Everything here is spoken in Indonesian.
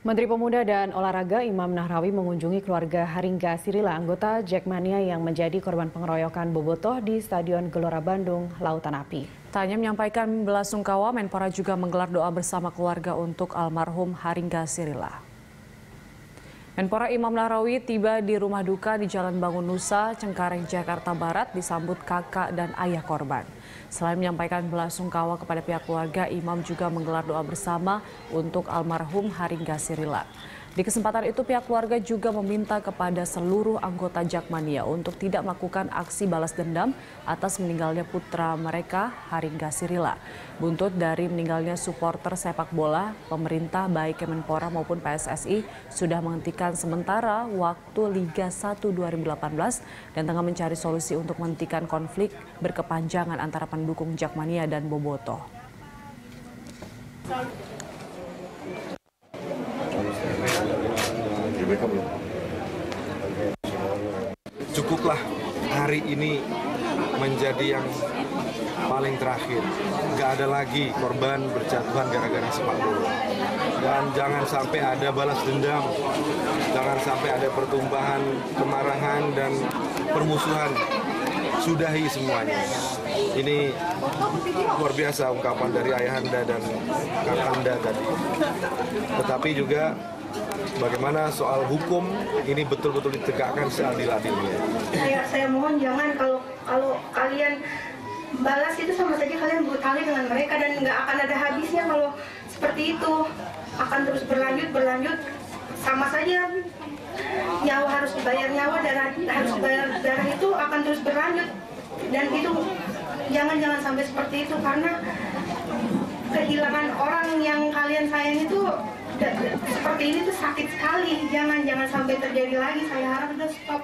Menteri Pemuda dan Olahraga Imam Nahrawi mengunjungi keluarga Haringga Sirila, anggota Jackmania yang menjadi korban pengeroyokan Bobotoh di Stadion Gelora Bandung, Lautan Api. Tanya menyampaikan belasungkawa, Menpora juga menggelar doa bersama keluarga untuk almarhum Haringga Sirila. Menpora Imam Nahrawi tiba di rumah duka di Jalan Bangun Nusa, Cengkareng, Jakarta Barat disambut kakak dan ayah korban. Selain menyampaikan belasungkawa kepada pihak keluarga, Imam juga menggelar doa bersama untuk almarhum Haringga Sirila. Di kesempatan itu pihak keluarga juga meminta kepada seluruh anggota Jakmania untuk tidak melakukan aksi balas dendam atas meninggalnya putra mereka Haringga Sirila. Buntut dari meninggalnya supporter sepak bola, pemerintah baik Kemenpora maupun PSSI sudah menghentikan sementara waktu Liga 1 2018 dan tengah mencari solusi untuk menghentikan konflik berkepanjangan antara pendukung Jakmania dan Bobotoh. Cukuplah hari ini menjadi yang paling terakhir. Gak ada lagi korban berjatuhan gara-gara sepak bola. Dan jangan sampai ada balas dendam, jangan sampai ada pertumbahan kemarahan dan permusuhan. Sudahi semuanya. Ini luar biasa ungkapan dari ayahanda dan kakanda tadi. Tetapi juga bagaimana soal hukum ini betul-betul ditegakkan seadil-adilnya. Saya, saya mohon jangan kalau kalau kalian balas itu sama saja kalian brutali dengan mereka dan nggak akan ada habisnya kalau seperti itu akan terus berlanjut berlanjut sama saja nyawa harus dibayar nyawa darah harus dibayar. Darah itu akan terus berlanjut. Dan itu jangan jangan sampai seperti itu karena kehilangan orang yang kalian sayang itu seperti ini tuh sakit sekali. Jangan jangan sampai terjadi lagi. Saya harap udah stop